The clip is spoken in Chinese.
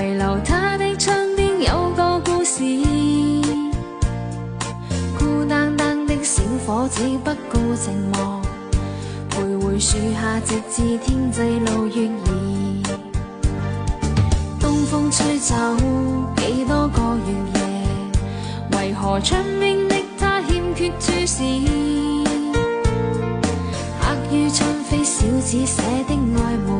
遗留他的窗边有个故事，孤单单的小伙子不顾寂寞，徘徊树下直至天际露月儿。东风吹走几多个月夜，为何窗边的他欠缺注视？刻于春扉小子写的爱慕。